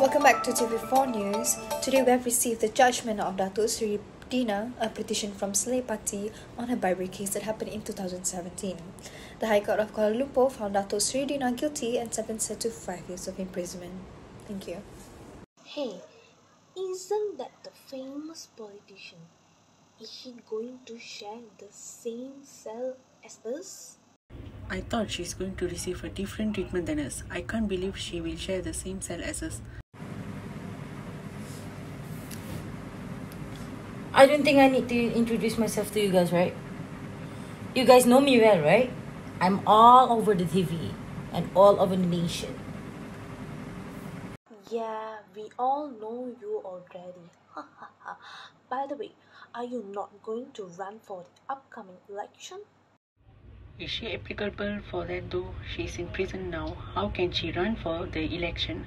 Welcome back to TV4 News. Today we have received the judgment of Datuk Sri Dina, a petition from Saleh Party on a bribery case that happened in 2017. The High Court of Kuala Lumpur found Datuk Sri Dina guilty and sentenced her to five years of imprisonment. Thank you. Hey, isn't that the famous politician? Is she going to share the same cell as us? I thought she's going to receive a different treatment than us. I can't believe she will share the same cell as us. I don't think I need to introduce myself to you guys, right? You guys know me well, right? I'm all over the TV and all over the nation. Yeah, we all know you already. By the way, are you not going to run for the upcoming election? Is she applicable for that though? She's in prison now. How can she run for the election?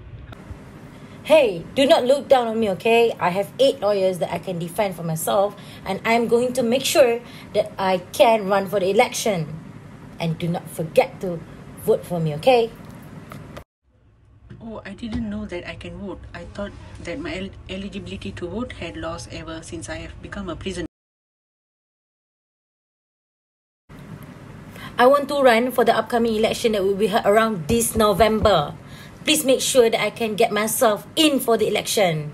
Hey, do not look down on me, okay? I have eight lawyers that I can defend for myself, and I'm going to make sure that I can run for the election. And do not forget to vote for me, okay? Oh, I didn't know that I can vote. I thought that my el- eligibility to vote had lost ever since I have become a prisoner. I want to run for the upcoming election that will be around this November. Please make sure that I can get myself in for the election.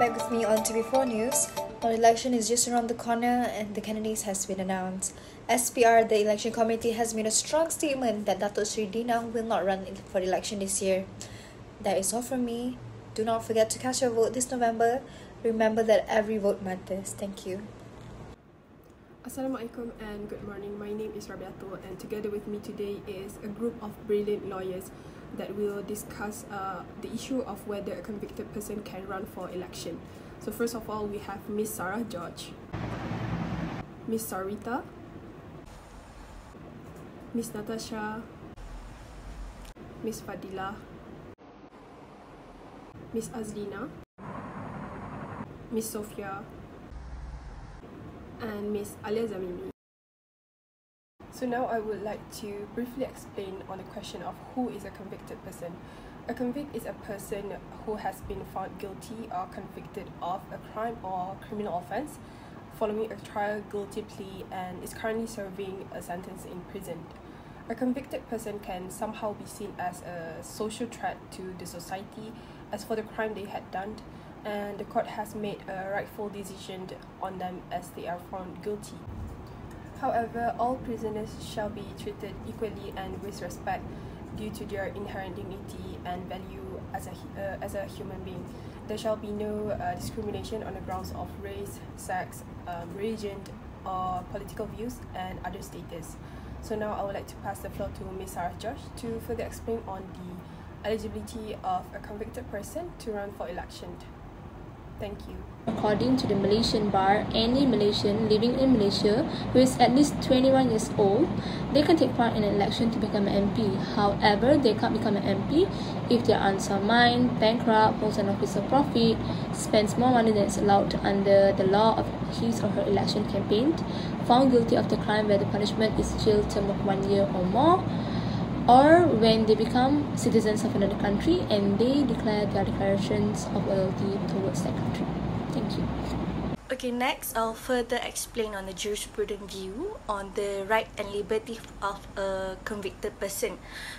Back with me on TV4 News. Our election is just around the corner and the candidates has been announced. SPR, the election committee, has made a strong statement that Dato Sri Dina will not run for election this year. That is all from me. Do not forget to cast your vote this November. Remember that every vote matters. Thank you. Assalamualaikum and good morning. My name is Rabiatul and together with me today is a group of brilliant lawyers that will discuss uh, the issue of whether a convicted person can run for election. So first of all, we have Miss Sarah George, Miss Sarita, Miss Natasha, Miss Fadila, Miss Azlina, Miss Sofia, and Miss Alia Zamimi. So now I would like to briefly explain on the question of who is a convicted person. A convict is a person who has been found guilty or convicted of a crime or criminal offense following a trial guilty plea and is currently serving a sentence in prison. A convicted person can somehow be seen as a social threat to the society as for the crime they had done and the court has made a rightful decision on them as they are found guilty. However, all prisoners shall be treated equally and with respect due to their inherent dignity and value as a, uh, as a human being. There shall be no uh, discrimination on the grounds of race, sex, um, religion, or political views and other status. So now I would like to pass the floor to Ms. Sarah Josh to further explain on the eligibility of a convicted person to run for election. Thank you. According to the Malaysian Bar, any Malaysian living in Malaysia who is at least 21 years old, they can take part in an election to become an MP. However, they can't become an MP if they are unsound bankrupt, holds an office of profit, spends more money than is allowed under the law of his or her election campaign, found guilty of the crime where the punishment is jail term of one year or more, or when they become citizens of another country and they declare their declarations of loyalty towards that country. Thank you. Okay, next I'll further explain on the jurisprudent view on the right and liberty of a convicted person.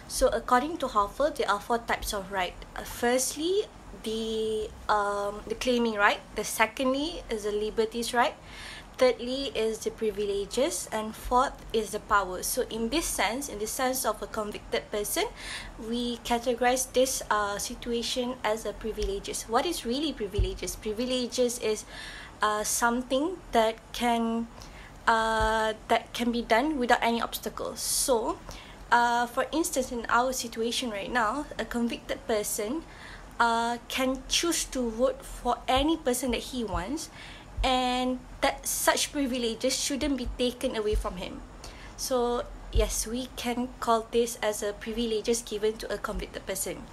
So, according to Hohfeld, there are four types of right. Uh, firstly, the um, the claiming right. The secondly is the liberties right. Thirdly is the privileges, and fourth is the power. So, in this sense, in the sense of a convicted person, we categorize this uh, situation as a privileges. What is really privileges? Privileges is uh, something that can uh, that can be done without any obstacles. So, uh, for instance, in our situation right now, a convicted person uh, can choose to vote for any person that he wants, and that such privileges shouldn't be taken away from him. So, yes, we can call this as a privileges given to a convicted person.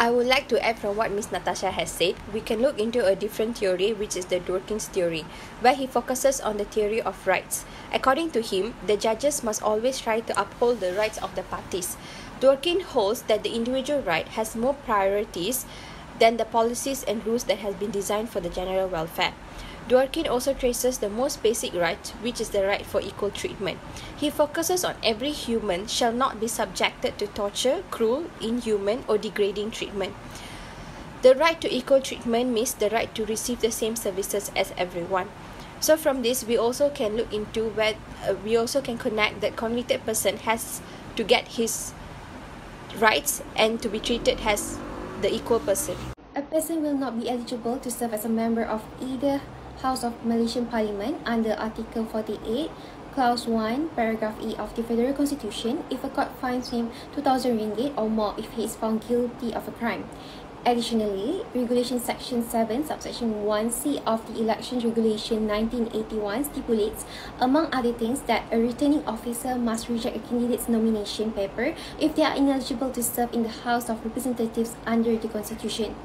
I would like to add from what Ms. Natasha has said, we can look into a different theory, which is the Dworkin's theory, where he focuses on the theory of rights. According to him, the judges must always try to uphold the rights of the parties. Dworkin holds that the individual right has more priorities than the policies and rules that have been designed for the general welfare. Dworkin also traces the most basic right, which is the right for equal treatment. He focuses on every human shall not be subjected to torture, cruel, inhuman, or degrading treatment. The right to equal treatment means the right to receive the same services as everyone. So from this, we also can look into where uh, we also can connect that convicted person has to get his rights and to be treated as the equal person. A person will not be eligible to serve as a member of either House of Malaysian Parliament under Article 48, Clause 1, Paragraph E of the Federal Constitution if a court finds him 2,000 ringgit or more if he is found guilty of a crime. Additionally, Regulation Section 7, Subsection 1C of the Elections Regulation 1981 stipulates, among other things, that a returning officer must reject a candidate's nomination paper if they are ineligible to serve in the House of Representatives under the Constitution.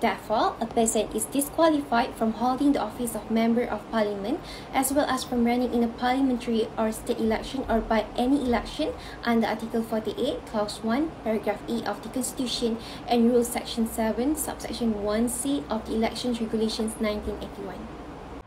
Therefore, a person is disqualified from holding the office of Member of Parliament as well as from running in a parliamentary or state election or by any election under Article 48, Clause 1, Paragraph E of the Constitution and Rule Section 7, Subsection 1C of the Elections Regulations 1981.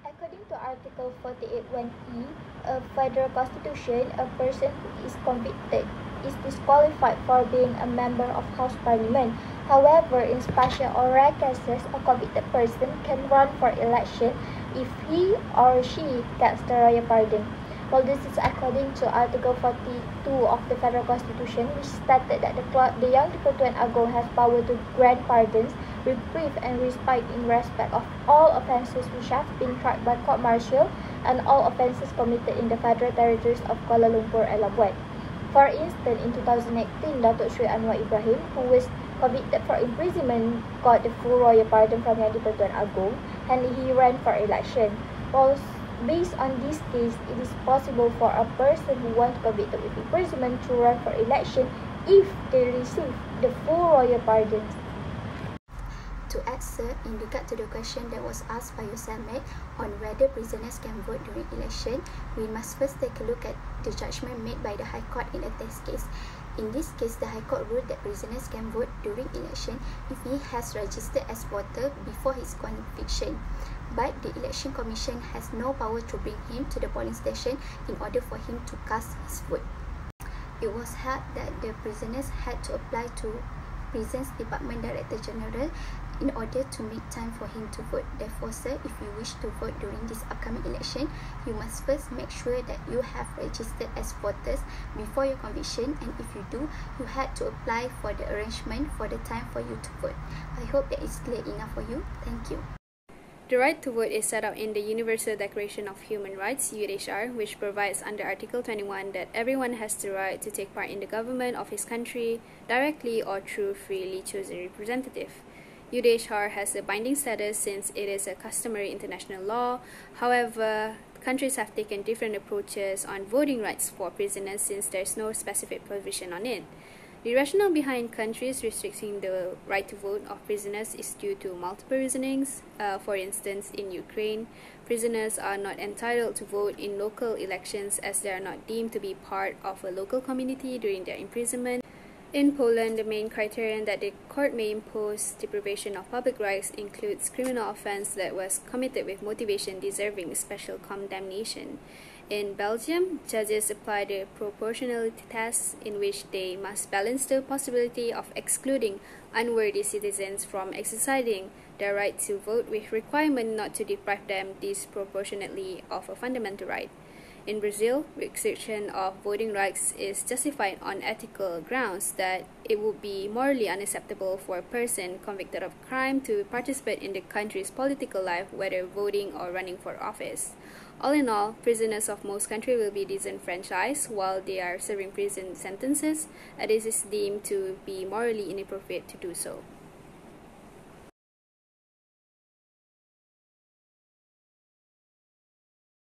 According to Article 48.1e of Federal Constitution, a person who is convicted is disqualified for being a member of House Parliament However, in special or rare cases, a convicted person can run for election if he or she gets the royal pardon. Well, this is according to Article 42 of the Federal Constitution, which stated that the, the Yang di-Pertuan Agong has power to grant pardons, reprieve and respite in respect of all offences which have been tried by court martial and all offences committed in the Federal Territories of Kuala Lumpur and Labuan. For instance, in 2018, Datuk Sri Anwar Ibrahim, who was convicted for imprisonment got the full royal pardon from Yang di-Pertuan Agong and he ran for election. Well, based on this case, it is possible for a person who wants convicted with imprisonment to run for election if they receive the full royal pardon. To answer in regard to the question that was asked by Yosamek on whether prisoners can vote during election, we must first take a look at the judgment made by the High Court in a test case. In this case, the High Court ruled that prisoners can vote during election if he has registered as voter before his conviction. But the Election Commission has no power to bring him to the polling station in order for him to cast his vote. It was held that the prisoners had to apply to Prisons Department Director General in order to make time for him to vote. Therefore, sir, if you wish to vote during this upcoming election, you must first make sure that you have registered as voters before your conviction and if you do, you had to apply for the arrangement for the time for you to vote. I hope that is clear enough for you. Thank you. The right to vote is set out in the Universal Declaration of Human Rights, UDHR, which provides under Article 21 that everyone has the right to take part in the government of his country directly or through freely chosen representative. UDHR has a binding status since it is a customary international law. However, countries have taken different approaches on voting rights for prisoners since there is no specific provision on it. The rationale behind countries restricting the right to vote of prisoners is due to multiple reasonings. Uh, for instance, in Ukraine, prisoners are not entitled to vote in local elections as they are not deemed to be part of a local community during their imprisonment. In Poland, the main criterion that the court may impose deprivation of public rights includes criminal offense that was committed with motivation deserving special condemnation. In Belgium, judges apply the proportionality test in which they must balance the possibility of excluding unworthy citizens from exercising their right to vote with requirement not to deprive them disproportionately of a fundamental right. In Brazil, restriction of voting rights is justified on ethical grounds that it would be morally unacceptable for a person convicted of crime to participate in the country's political life, whether voting or running for office. All in all, prisoners of most countries will be disenfranchised while they are serving prison sentences, as it is deemed to be morally inappropriate to do so.